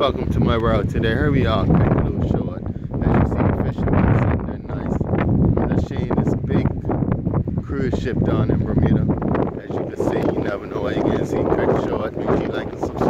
welcome to my world today. Here we are, quick little short. As you see the fishermen sitting there nice. I'm just seeing this big cruise ship down in Bermuda. As you can see, you never know what you're gonna see quick short.